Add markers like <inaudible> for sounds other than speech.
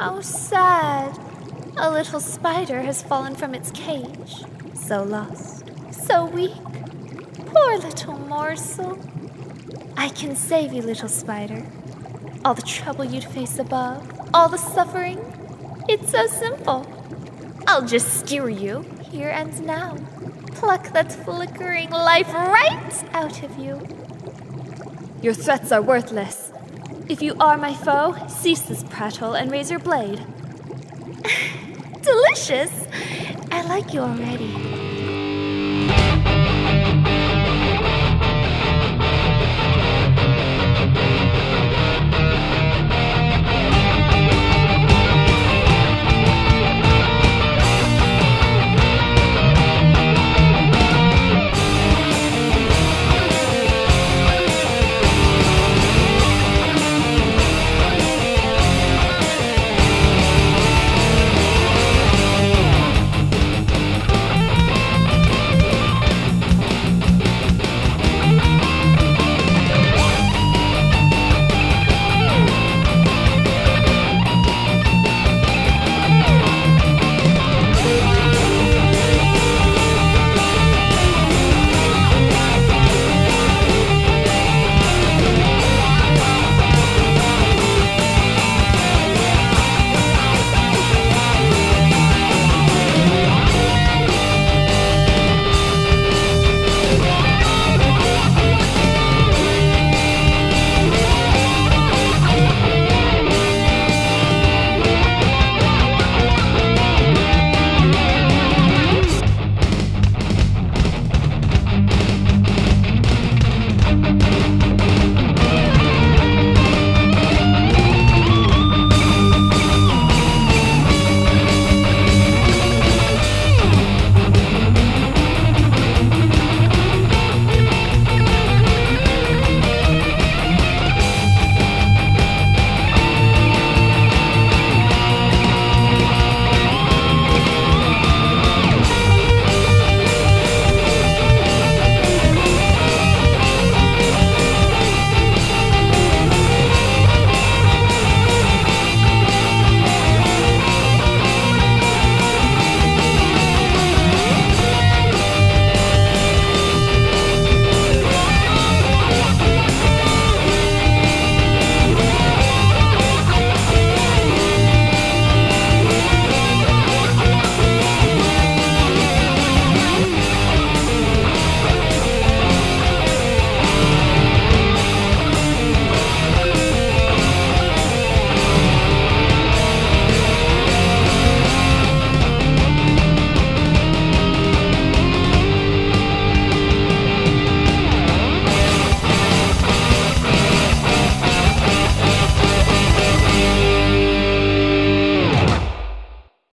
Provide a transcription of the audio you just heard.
How sad. A little spider has fallen from its cage. So lost, so weak. Poor little morsel. I can save you, little spider. All the trouble you'd face above, all the suffering. It's so simple. I'll just skewer you, here and now. Pluck that flickering life right out of you. Your threats are worthless. If you are my foe, cease this prattle and raise your blade. <laughs> Delicious! I like you already.